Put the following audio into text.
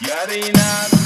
Yarina.